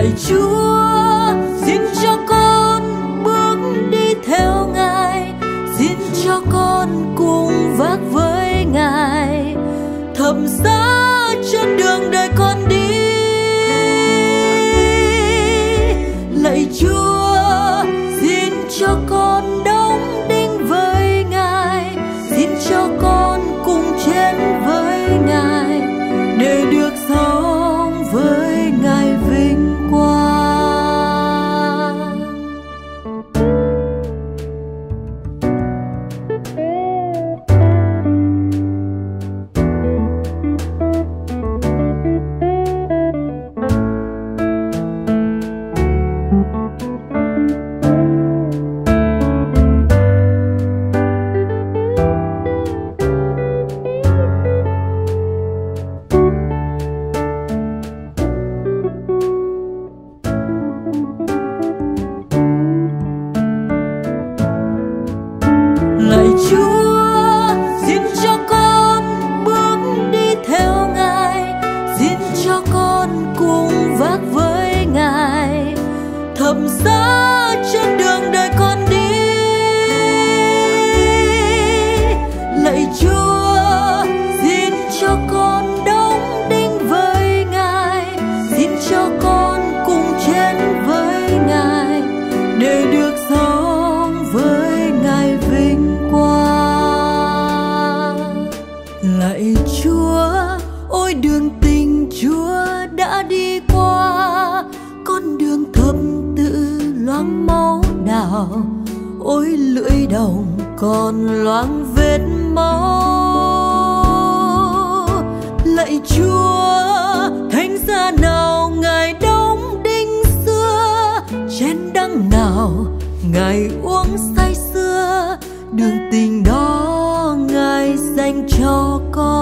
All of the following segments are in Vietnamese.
lạy chúa xin cho con ngày uống say xưa đường tình đó ngài dành cho con.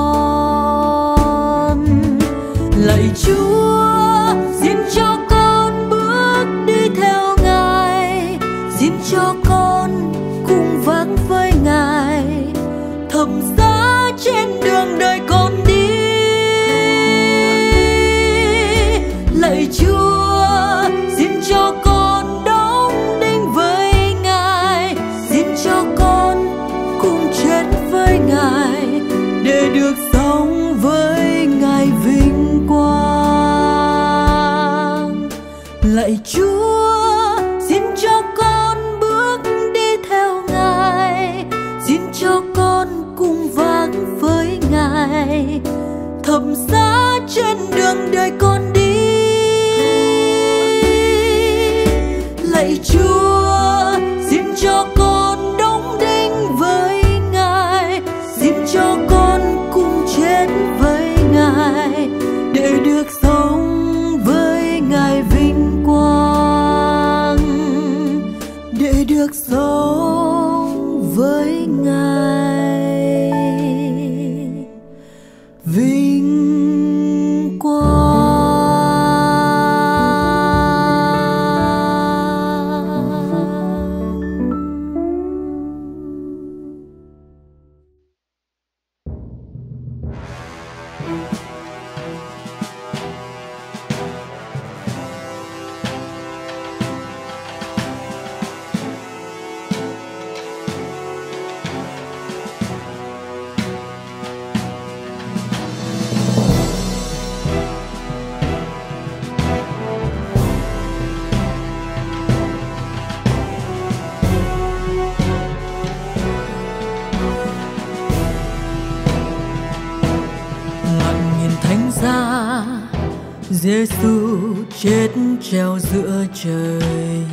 Giêsu chết treo giữa trời.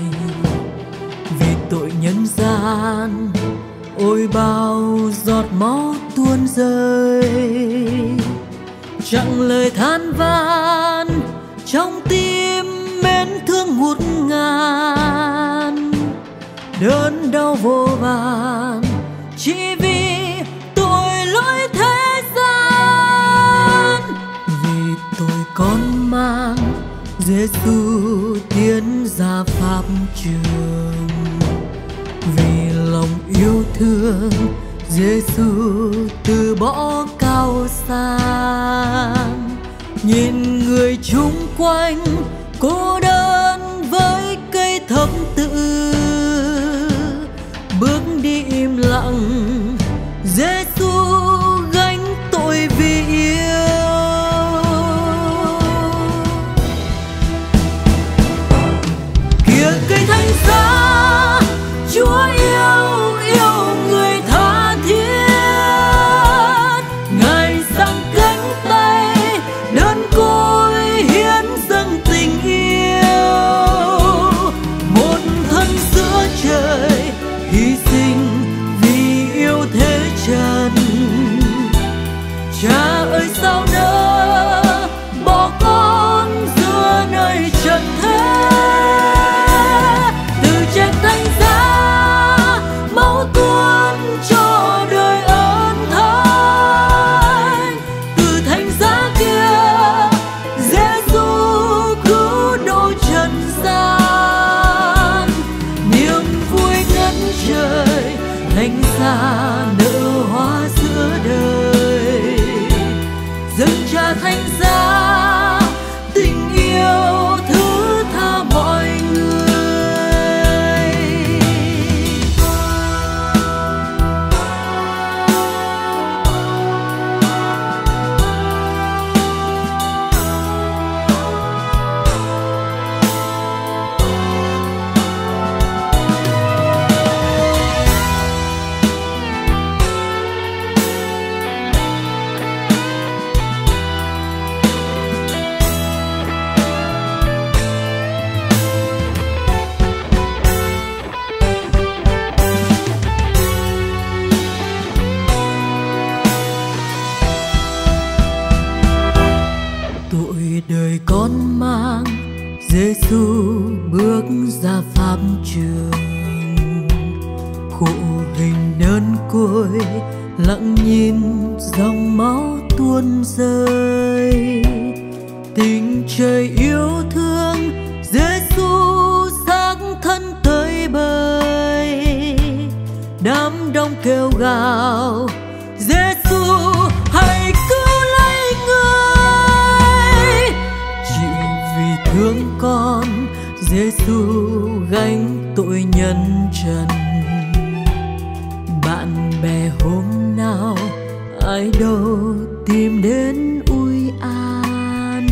Vì tội nhân gian, ôi bao giọt máu tuôn rơi. Chẳng lời than van, trong tim mến thương ngút ngàn. Đớn đau vô vàn, chỉ vì tội lỗi thế gian. Vì tội con mang Giêsu tiến ra pháp trường. Vì lòng yêu thương Giêsu từ bỏ cao sang, nhìn người chung quanh cô đơn thánh đơn lặng nhìn dòng máu tuôn rơi. Tình trời yêu thương Giêsu sáng thân tới bơi đám đông kêu gào Giêsu hãy cứu lấy người. Chỉ vì thương con Giêsu gánh tội nhân. Lại đâu tìm đến ui an.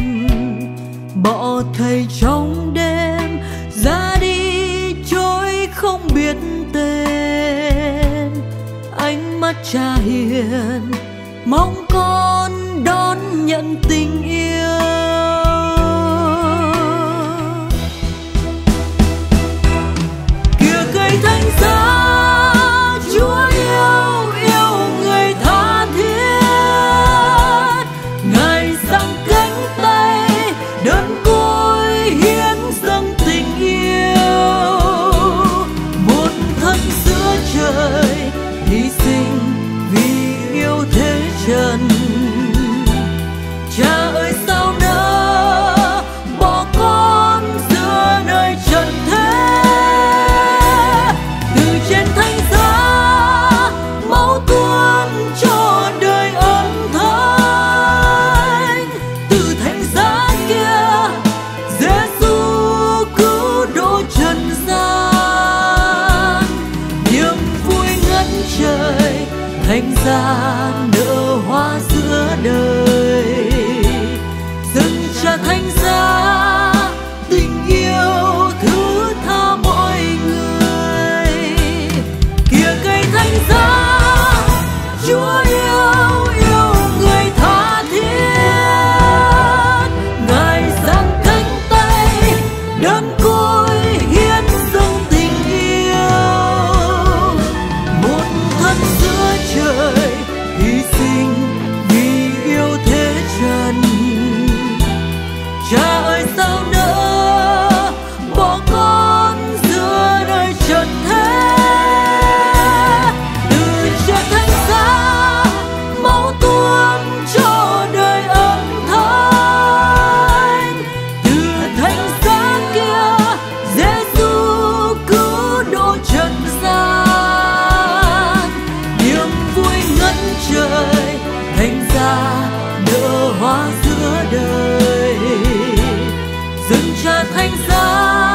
Bỏ thầy trong đêm, ra đi trôi không biết tên. Ánh mắt cha hiền thành ra.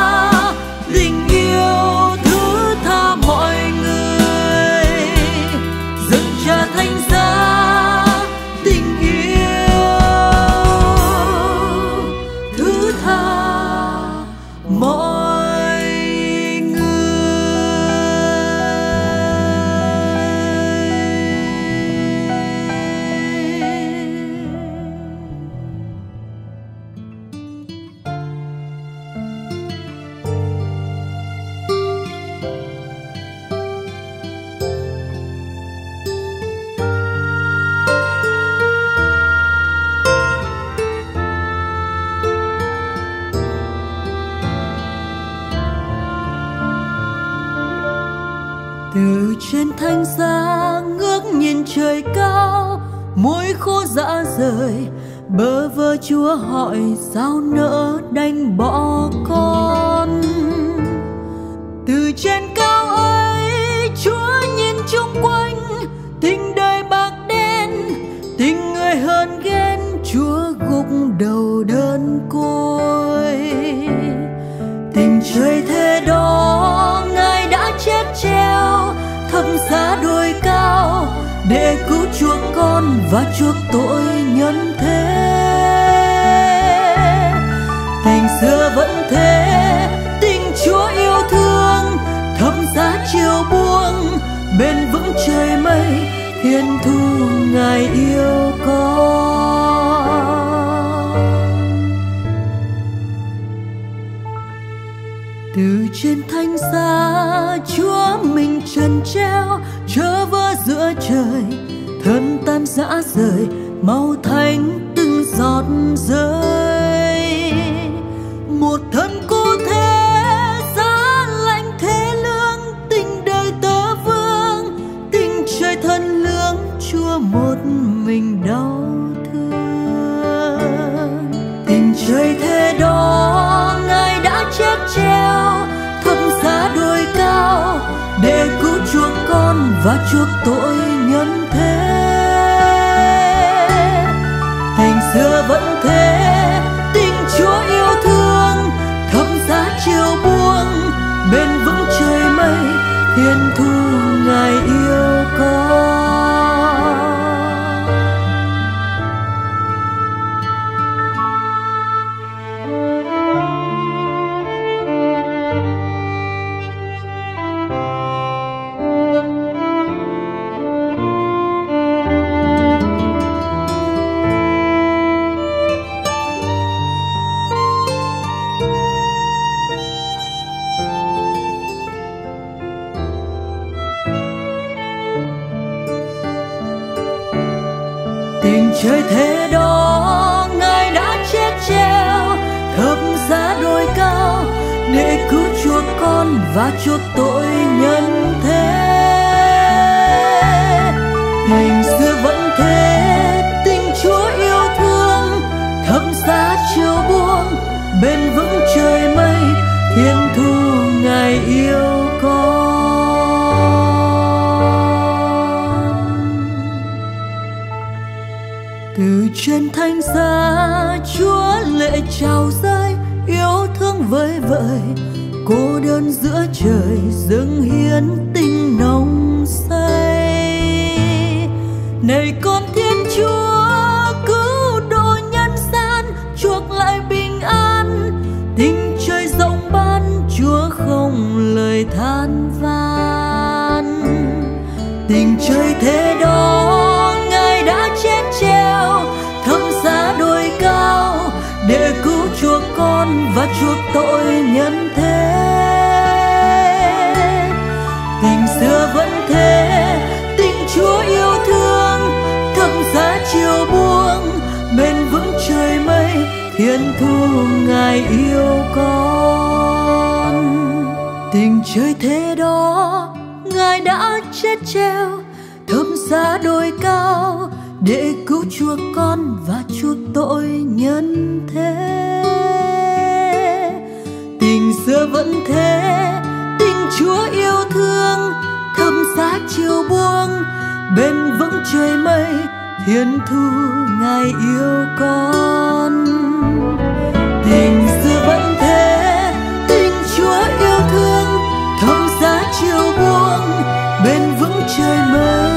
người than van. Tình trời thế đó, ngài đã chết treo thâm xa đôi cao, để cứu chuộc con và chuộc tội nhân thế. Tình xưa vẫn thế, tình chúa yêu thương thâm xa chiều buông bên vững trời mây, thiên thu ngài yêu con tình trời thế đó, ngài đã chết treo thâm giá đôi cao, để cứu chúa con và chuộc tội nhân thế. Tình xưa vẫn thế, tình chúa yêu thương thâm giá chiều buông, bên vững trời mây thiên thu ngài yêu con. Tình xưa vẫn thế, tình chúa yêu thương giá chiều buông bên vững trời mây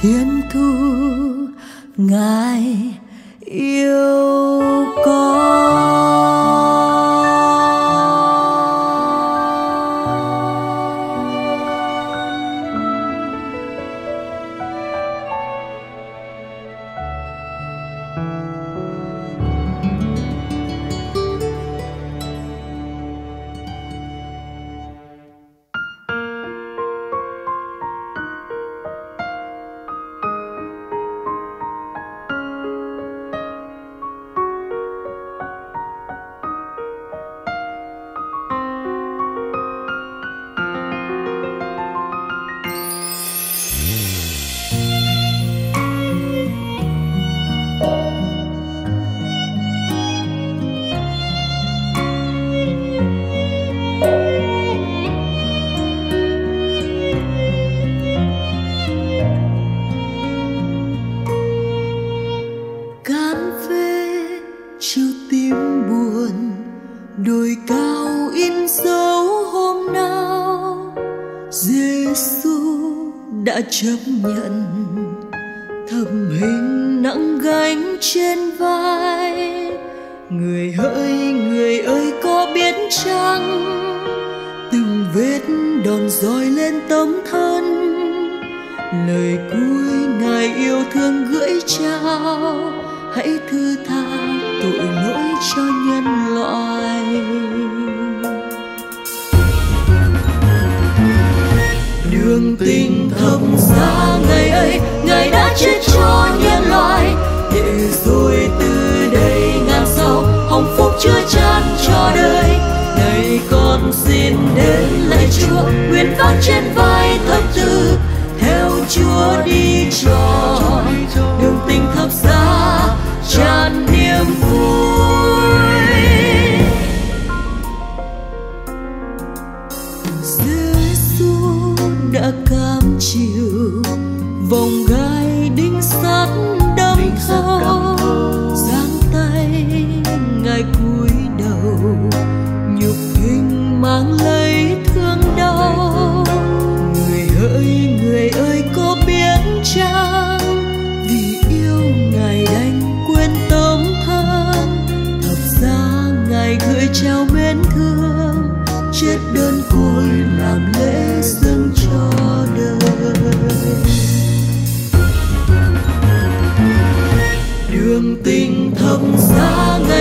thiên thu ngài yêu. chấp nhận.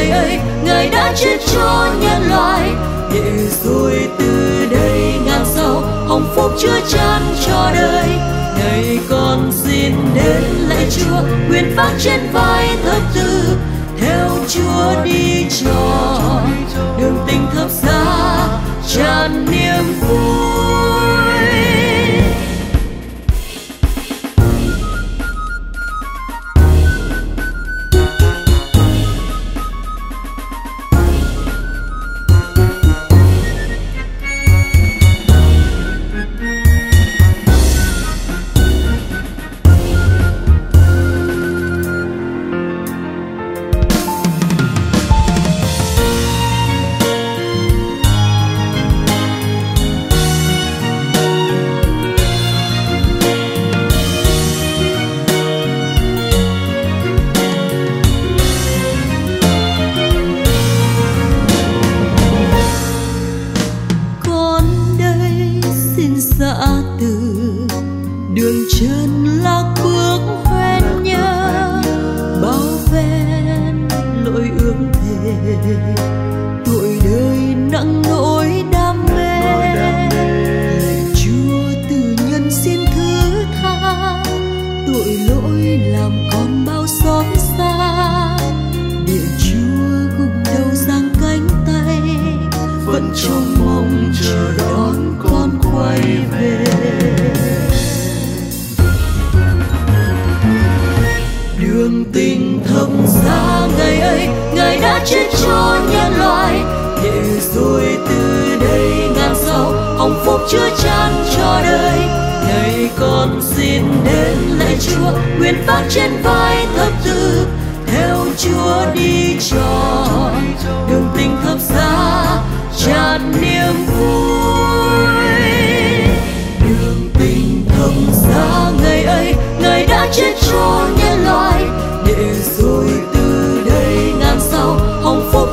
người ơi, ngài đã chết cho nhân loại. Để rồi từ đây ngàn sau, hồng phúc chưa chan cho đời. Này con xin đến lại chúa, nguyện vác trên vai thập tự theo chúa đi cho, đường tình thấp xa tràn niềm vui.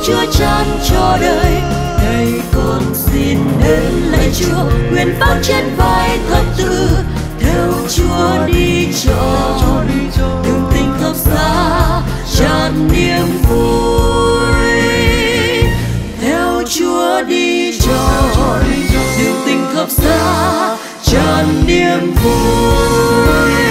chúa tràn cho đời. Thầy con xin đến lạy chúa, nguyện phát trên vai thập tự theo chúa đi trọn từng tình thập xa tràn niềm vui. Theo chúa đi trọn điều tình thập xa tràn niềm vui.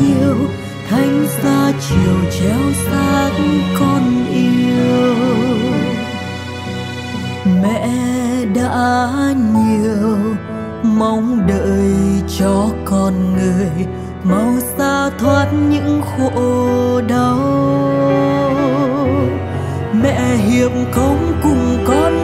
Nhiều thánh xa chiều treo xác con yêu. Mẹ đã nhiều mong đợi cho con người, mau xa thoát những khổ đau. Mẹ hiệp công cùng con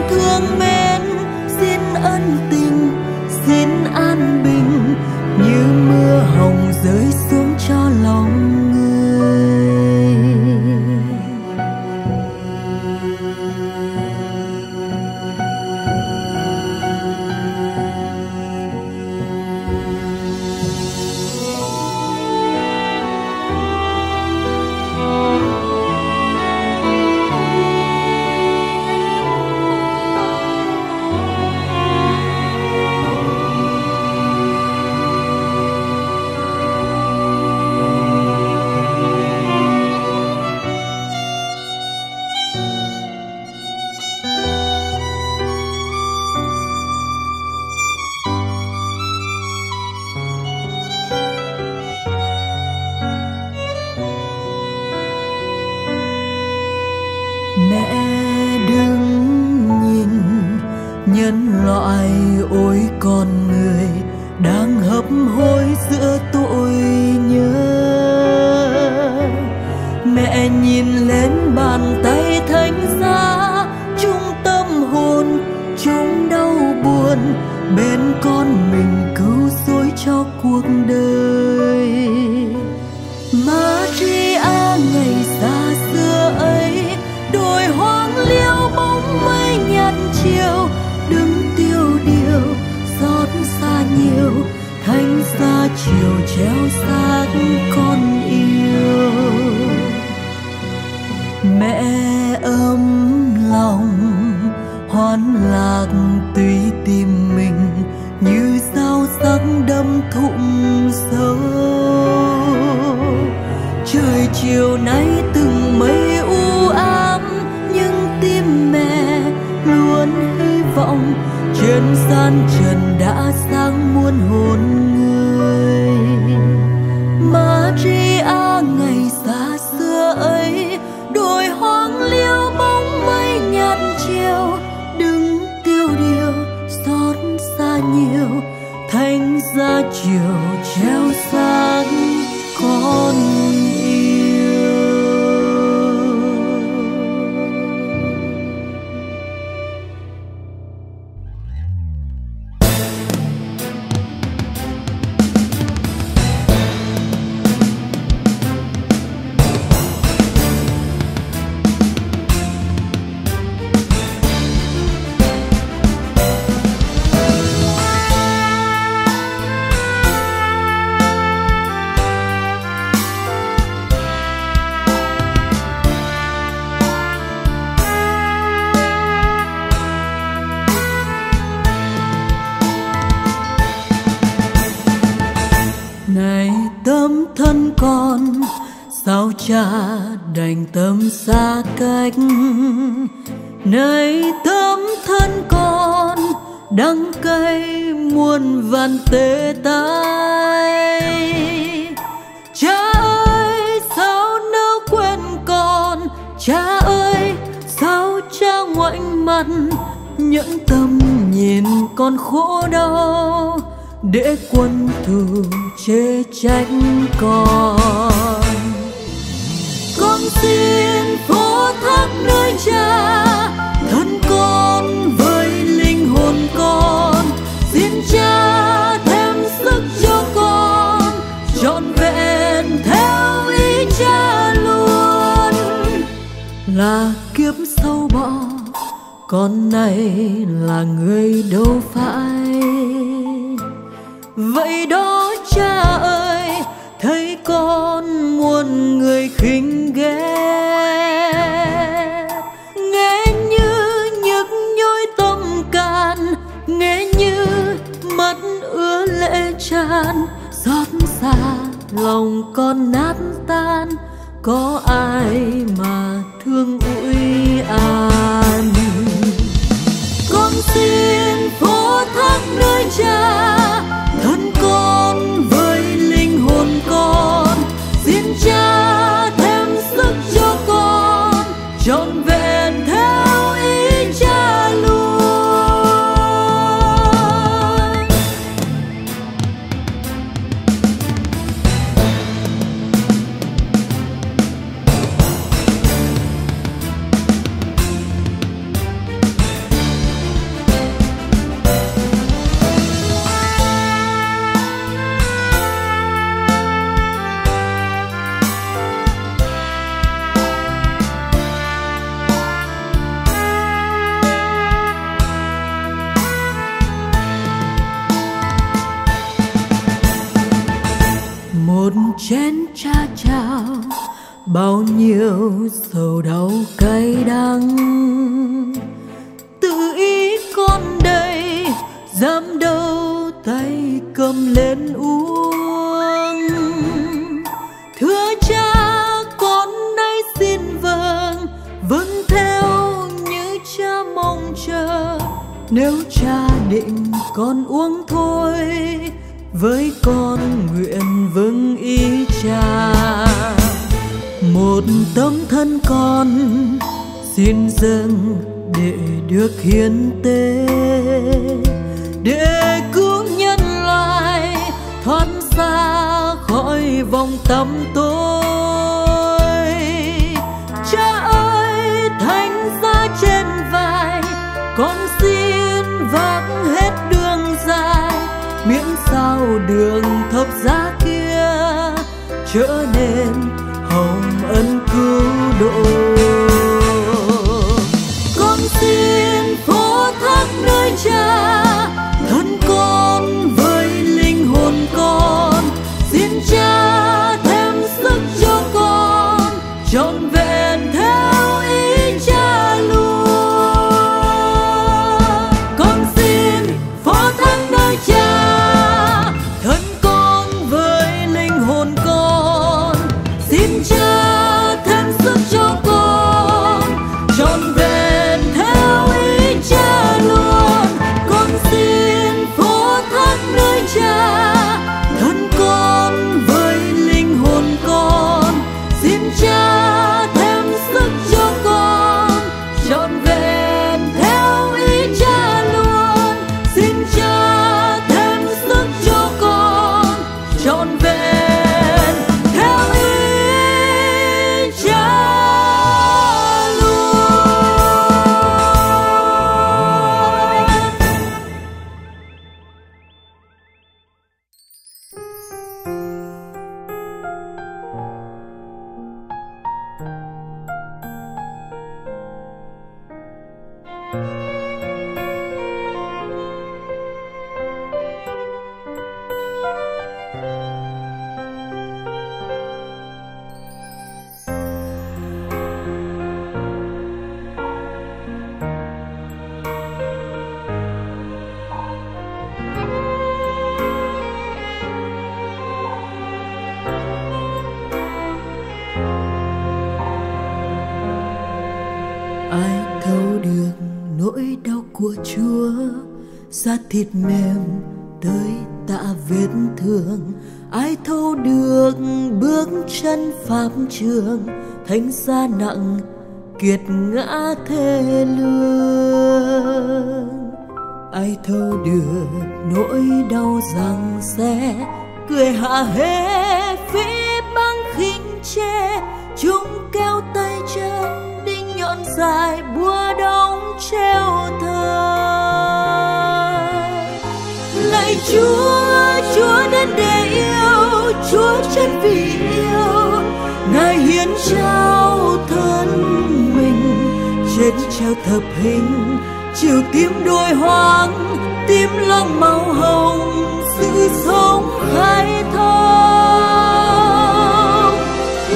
nhiều thanh xa chiều treo xác con yêu. Mẹ ơi đau để quân thù chê trách con. Con xin phó thác nơi cha, thân con với linh hồn con. Xin cha thêm sức cho con, trọn vẹn theo ý cha luôn. Là kiếp sau bão con này là người đâu phải? Vậy đó cha ơi, thấy con muôn người khinh ghét nghe như nhức nhối tâm can, nghe như mắt ứa lệ tràn. Xót xa lòng con nát tan, có ai mà thương ủi an? Con phố thác nơi cha bao nhiêu sầu đau cay đắng. Tự ý con đây, dám đâu tay cầm lên uống. Thưa cha, con nay xin vâng vâng theo như cha mong chờ. Nếu cha định con uống thôi, với con nguyện vâng ý cha một tấm thân con xin dâng để được hiến tế, để cứu nhân loại thoát ra khỏi vòng tâm tôi. cha ơi, thánh giá trên vai, con xin vác hết đường dài, miễn sao đường thập giá kia trở nên hồng ân cứu độ. Con xin phó thác nơi cha chúa, da thịt mềm tới tạ vết thương. Ai thâu được bước chân pháp trường, thánh gia nặng kiệt ngã thê lương. Ai thâu được nỗi đau rằng xe cười hạ hê phí băng khinh chê. Chúng kéo tay chân, đinh nhọn dài búa đóng treo thơ chúa chúa đến để yêu, chúa chết vì yêu. Ngài hiến trao thân mình trên treo thập hình, chiều tím đôi hoang, tím lòng màu hồng, sự sống khai thông.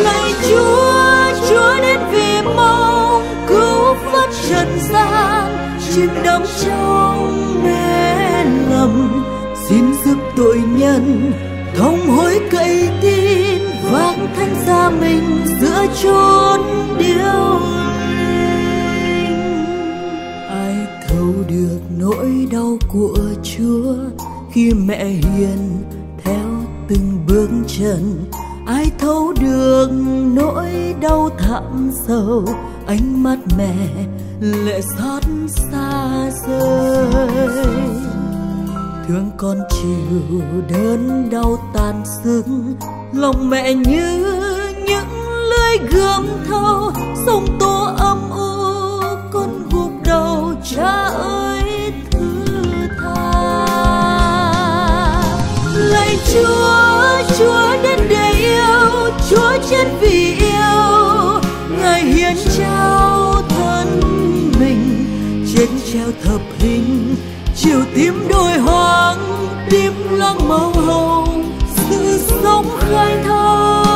Lạy chúa chúa đến vì mong cứu vớt trần gian, chìm đắm trong mê lầm xin giúp tội nhân, thông hối cậy tin vang thanh gia mình giữa chốn điêu ai thấu được nỗi đau của chúa khi mẹ hiền theo từng bước chân? Ai thấu được nỗi đau thẳm sâu? Ánh mắt mẹ lệ xót xa rơi thương con chịu đớn đau tàn xương, lòng mẹ như những lưỡi gươm thâu sông tô âm u con gục đầu cha ơi thứ tha. Lạy chúa chúa đến để yêu chúa chết vì yêu. Ngài hiến trao thân mình trên treo thập hình chiều tím đôi hoang, tím lăng màu hồng, sự sống khai thông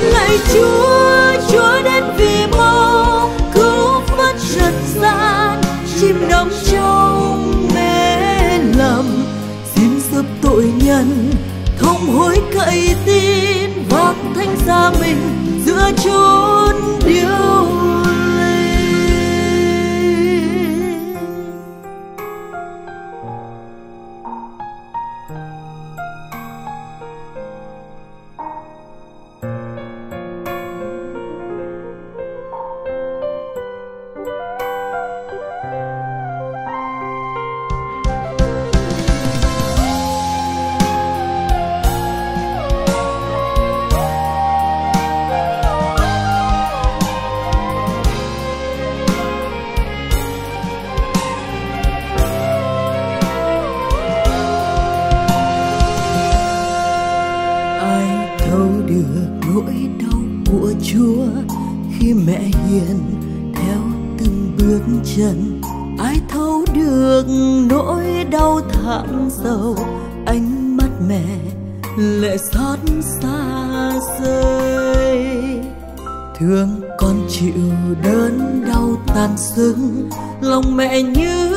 lạy chúa chúa đến vì mong cứu vớt trần gian chim đắm trong mê lầm. Xin giúp tội nhân thông hối cậy tin vang thanh gia mình giữa chốn điêu nỗi đau sâu ánh mắt mẹ lệ xót xa rơi. Thương con chịu đớn đau tàn sưng lòng mẹ như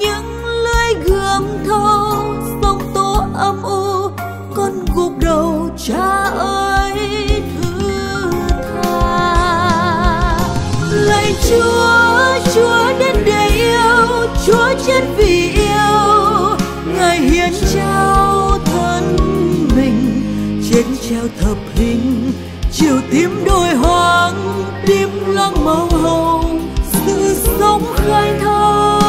những lưỡi gươm thâu sông tố âm u, con gục đầu cha ơi. Thập hình, chiều tím đôi hoang tím lăng màu hồng, sự sống khai thông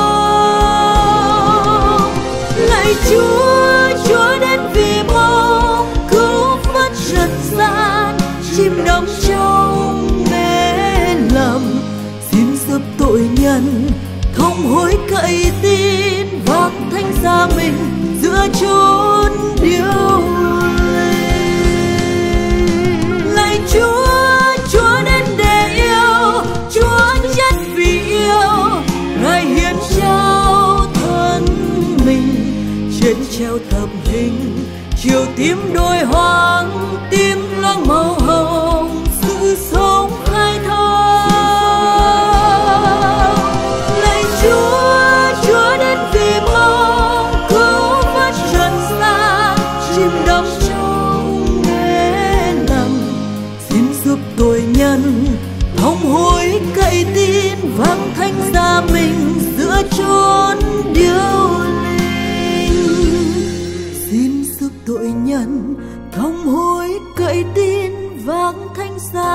lạy chúa chúa đến vì mong cứu vớt trần gian chim đắm trong mê lầm. Xin giúp tội nhân thông hối cậy tin vác thanh gia mình giữa chốn điêu chiều tím đôi hoang tím loang màu hồng.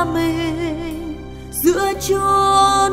mình giữa chốn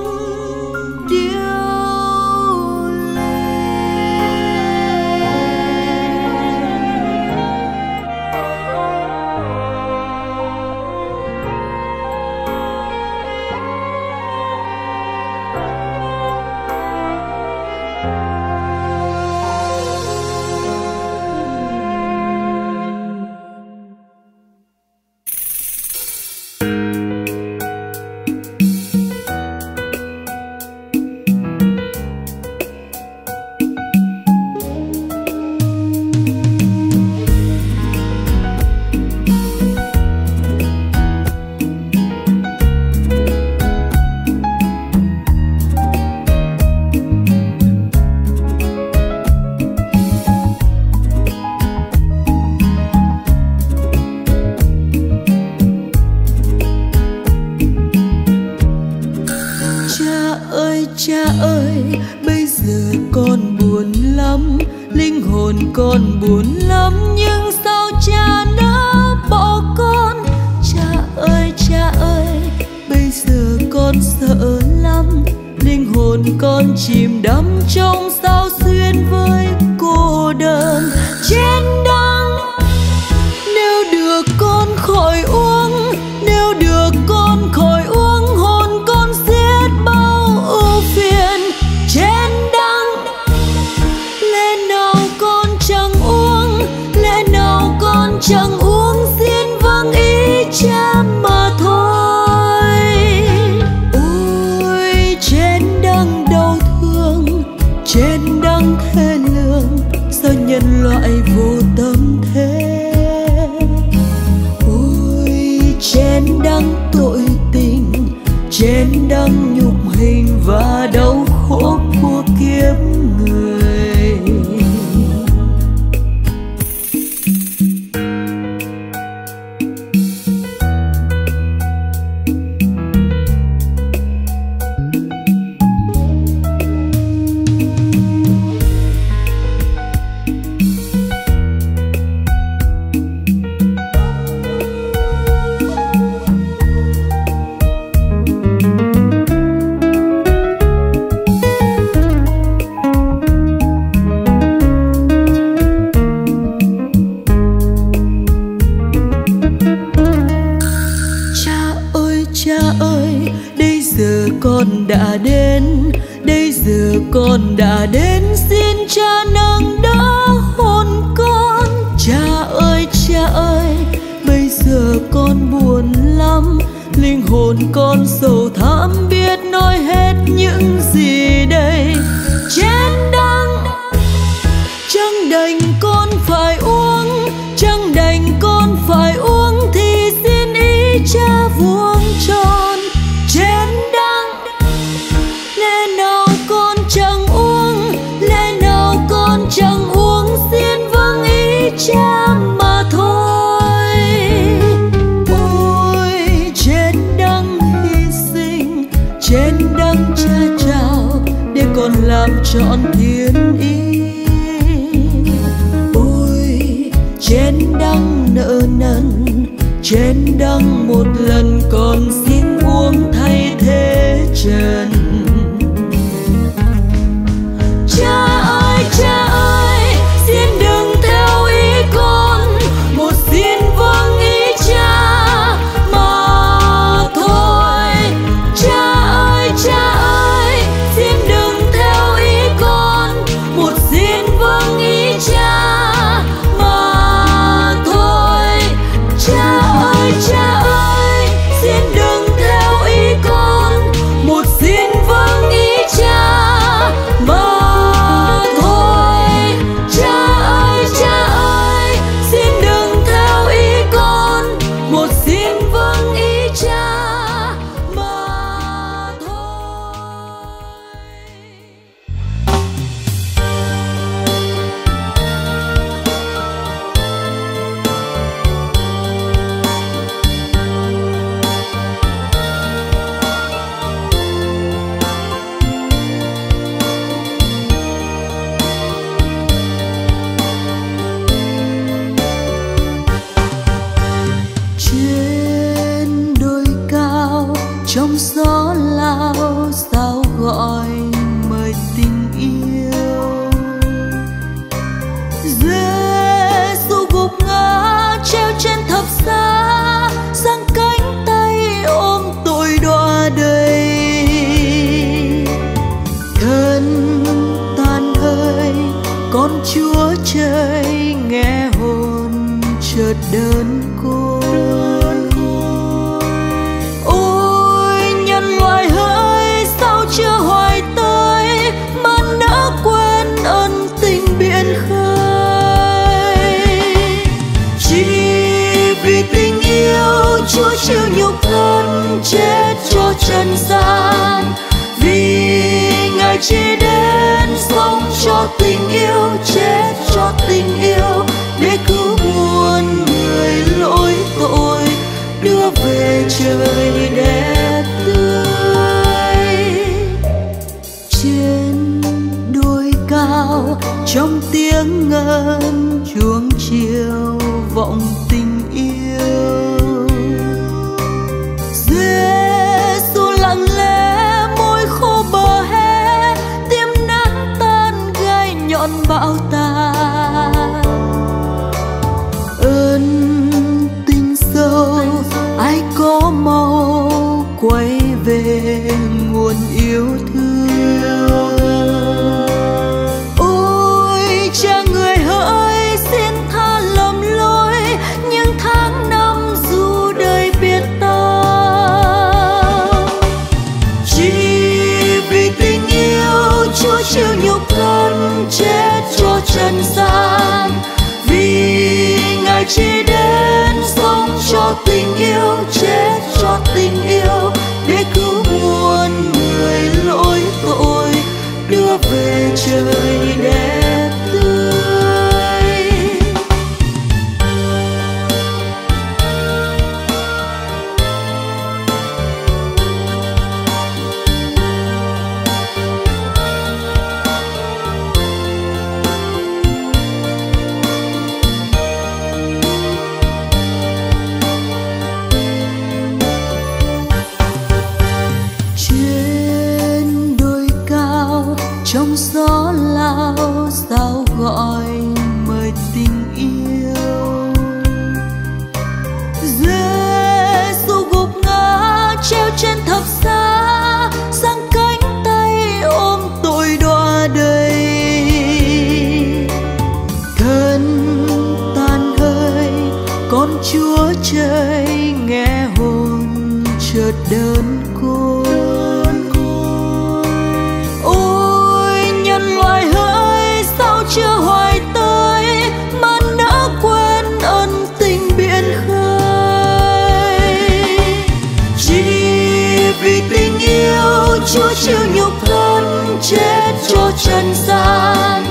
chúa chịu nhục thân chết cho trần gian.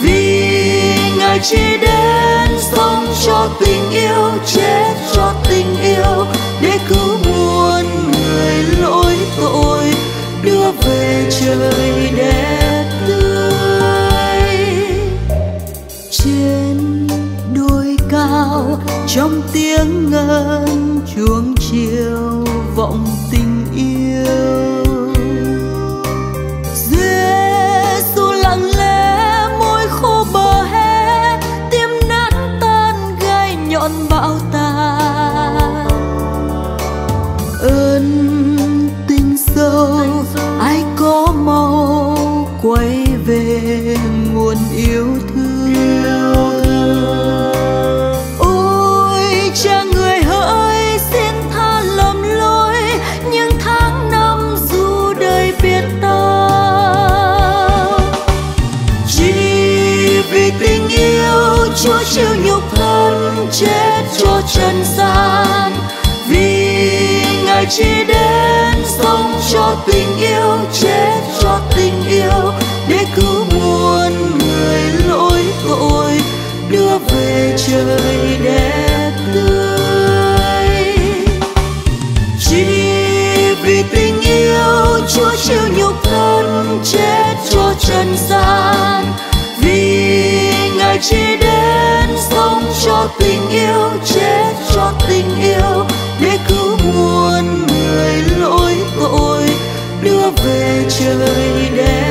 Vì ngài chỉ đến sống cho tình yêu, chết cho tình yêu, để cứu muôn người lỗi tội, đưa về trời. chết cho trần gian. Vì ngài chỉ đến sống cho tình yêu, chết cho tình yêu để cứu muôn người lỗi tội, đưa về trời đẹp tươi. Chỉ vì tình yêu chúa chịu nhục thân, chết cho trần gian chỉ đến sống cho tình yêu, chết cho tình yêu, để cứu muôn người lỗi tội, đưa về trời đêm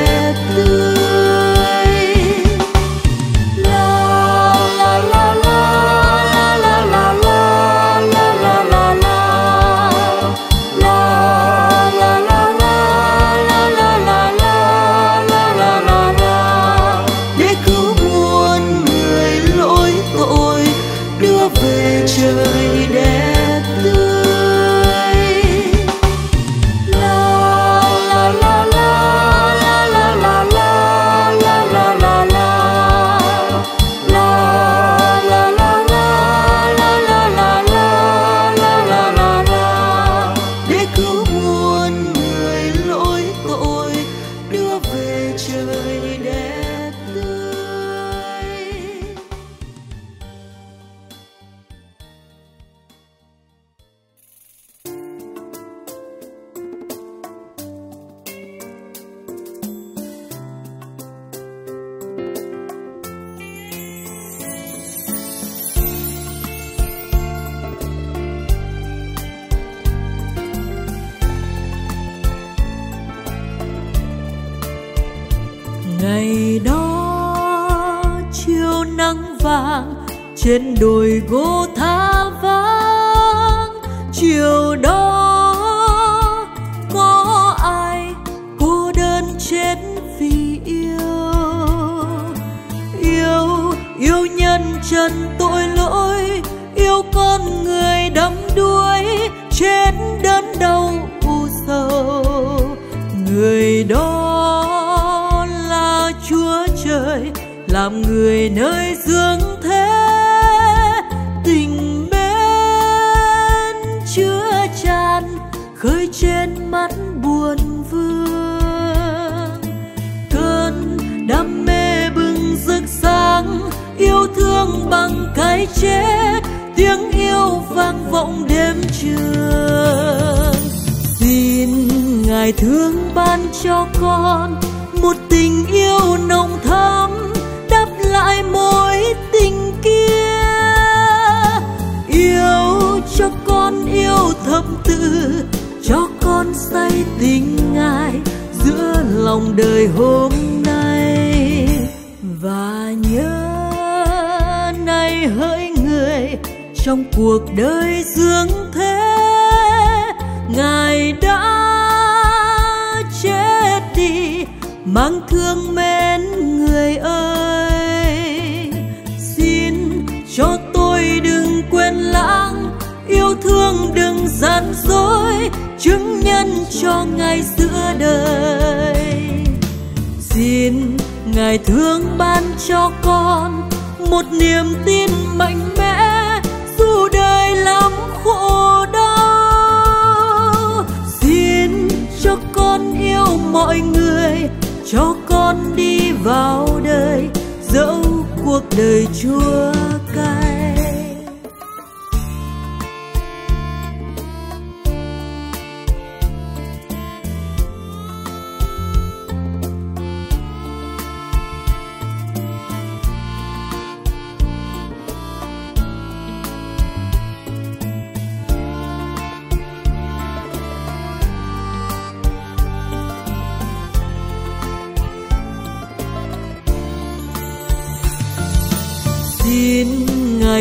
tiếng yêu vang vọng đêm trường. Xin ngài thương ban cho con một tình yêu nồng thắm, đáp lại mối tình kia. Yêu cho con yêu thầm tư cho con say tình ngài giữa lòng đời hôm nay. Và nhớ nay hỡi trong cuộc đời dương thế. Ngài đã chết đi, mang thương mến người ơi. Xin cho tôi đừng quên lãng, yêu thương đừng gian dối, chứng nhân cho ngày giữa đời. Xin ngài thương ban cho con một niềm tin mạnh mẽ lắm khổ đau. Xin cho con yêu mọi người, cho con đi vào đời, dẫu cuộc đời chua cay.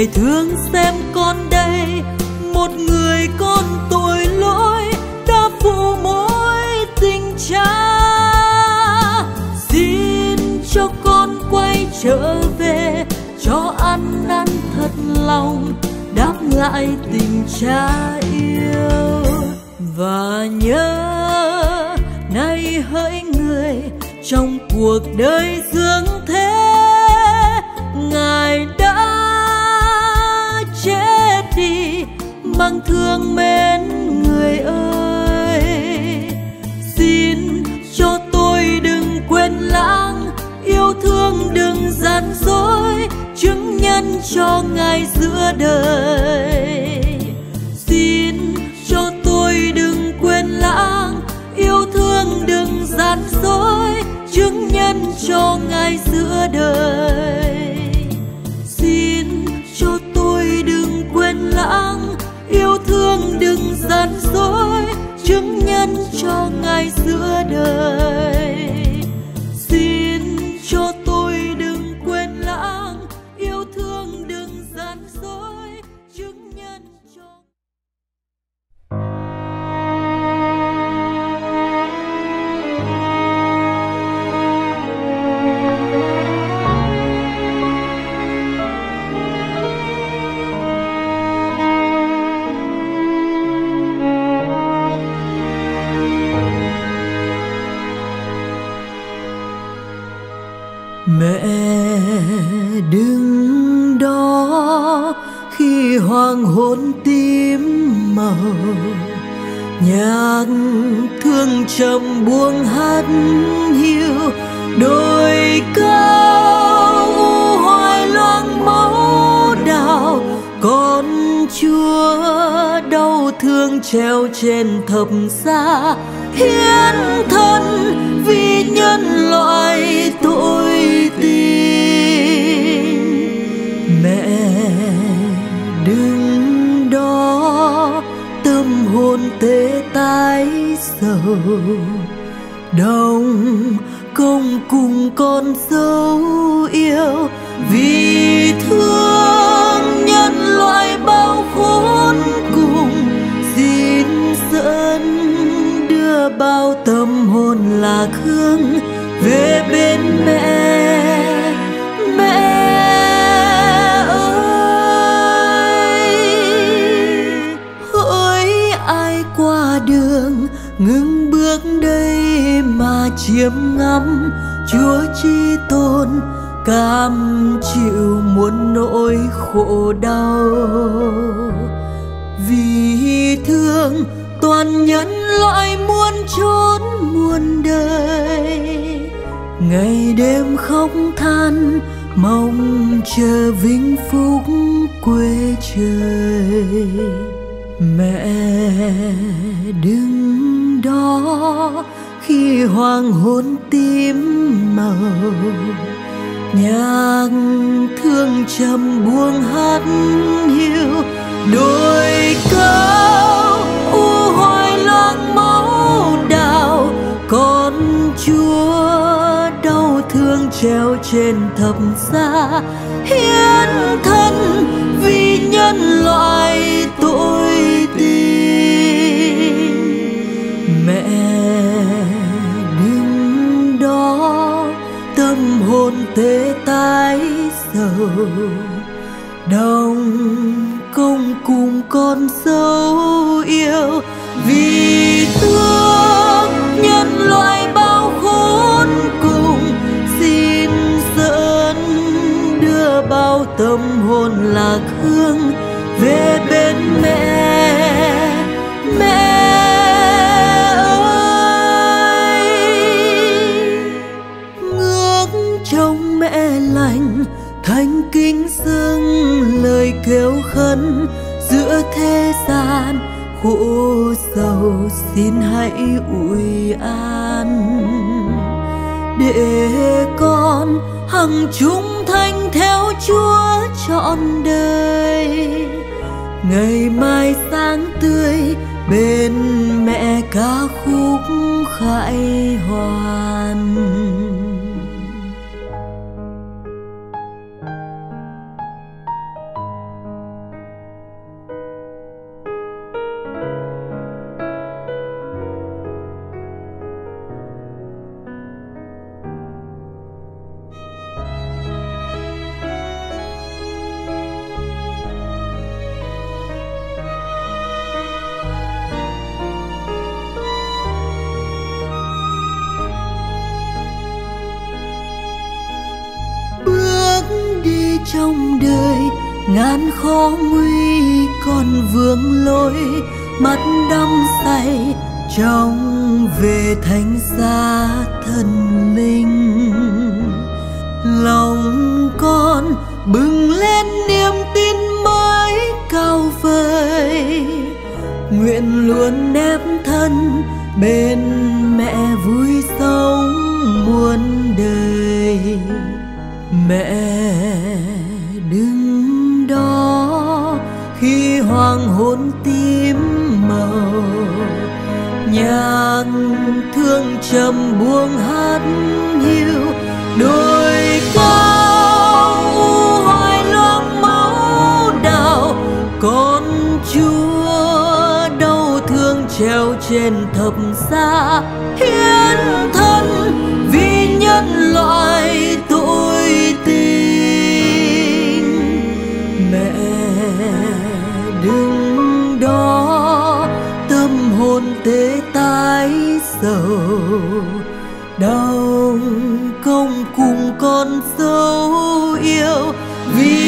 Ngài thương xem con đây, một người con tội lỗi đã phụ mỗi tình cha. Xin cho con quay trở về, cho ăn năn thật lòng, đáp lại tình cha yêu. Và nhớ, nay hỡi người, trong cuộc đời dương thương mến người ơi. Xin cho tôi đừng quên lãng, yêu thương đừng gian dối, chứng nhân cho ngài giữa đời. Xin cho tôi đừng quên lãng, yêu thương đừng gian dối, chứng nhân cho ngài giữa đời. Thương đừng gian dối chứng nhân cho ngài giữa đời. Hoàng hôn tím màu, nhạc thương trầm buông hát hiu, đôi cao u hoài loang máu đào, con chúa đau thương treo trên thập giá. Hiến thân vì nhân loại tội tình tâm hồn tê tái sầu. Đồng công cùng con dấu yêu, vì thương nhân loại bao khốn cùng. Xin dẫn đưa bao tâm hồn lạc hương về bên mẹ mẹ. Ngưng ngừng bước đây mà chiêm ngắm chúa chi tôn cam chịu muôn nỗi khổ đau. Vì thương toàn nhân loại muôn chốn muôn đời, ngày đêm khóc than mong chờ vinh phúc quê trời. Mẹ đứng đó khi hoàng hôn tím màu. Nhạc thương trầm buông hát hiu đôi cao u hoài loang máu đào. Con chúa đau thương treo trên thập giá, hiến thân vì nhân loại tội tình. Tâm hồn tê tái sầu. Đồng công cùng con dấu yêu, vì thương nhân loại bao khốn cùng, xin dẫn đưa bao tâm hồn lạc hương về khổ sầu, xin hãy ủi an. Để con hằng chúng thanh theo chúa trọn đời. Ngày mai sáng tươi, bên mẹ ca khúc khải hoàn. Chúa đau thương treo trên thập giá, hiến thân vì nhân loại tội tình. Mẹ đứng đó tâm hồn tế tái sầu, đau công cùng con dấu yêu vì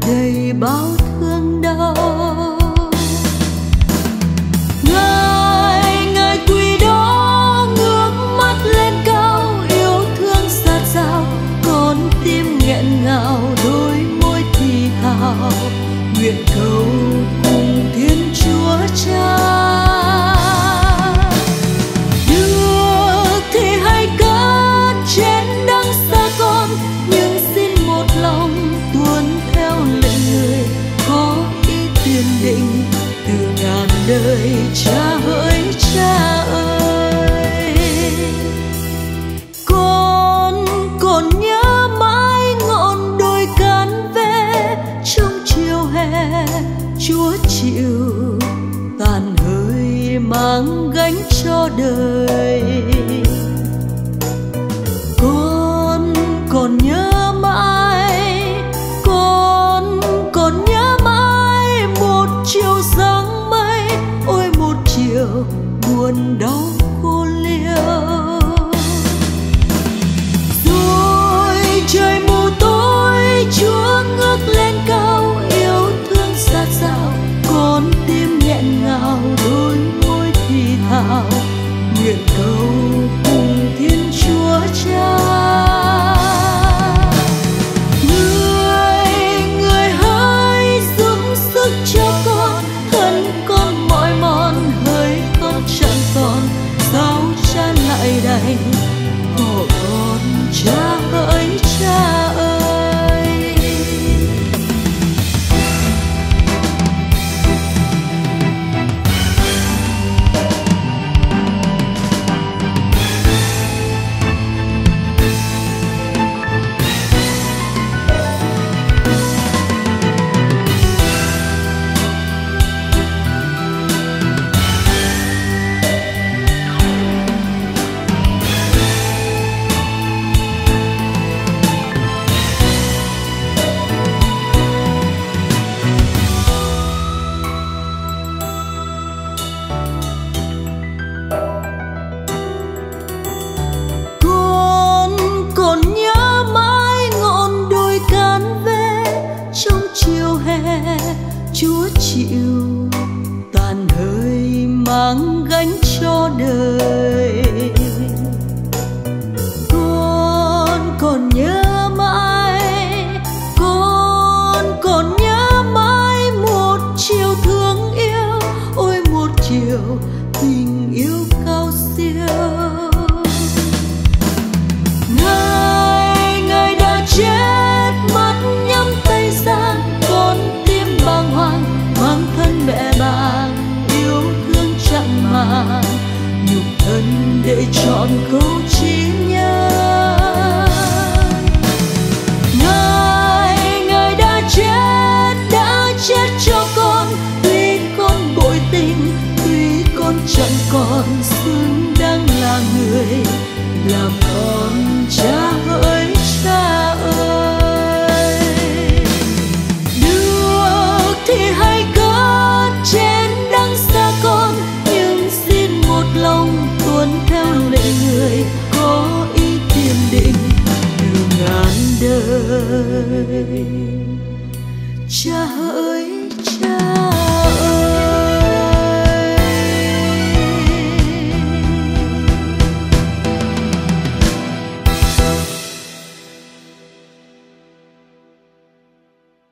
đầy bao thương đau.